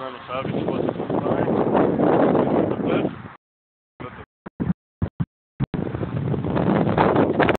Wala the Falcons, que